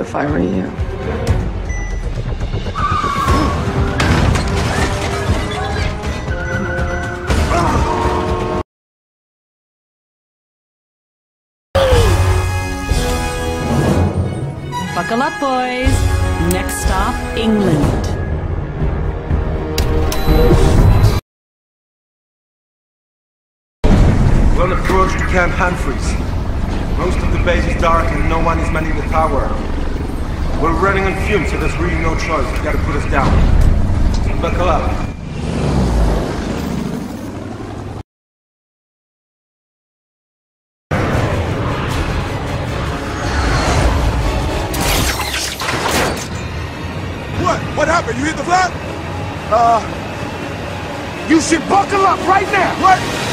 if I were you. Buckle up, boys. Next stop, England. We're on approach to Camp Humphreys. Most of the base is dark and no one is manning the tower. We're running on fumes, so there's really no choice. You gotta put us down. Buckle up. What? What happened? You hit the flat? Uh, you should buckle up right now. What?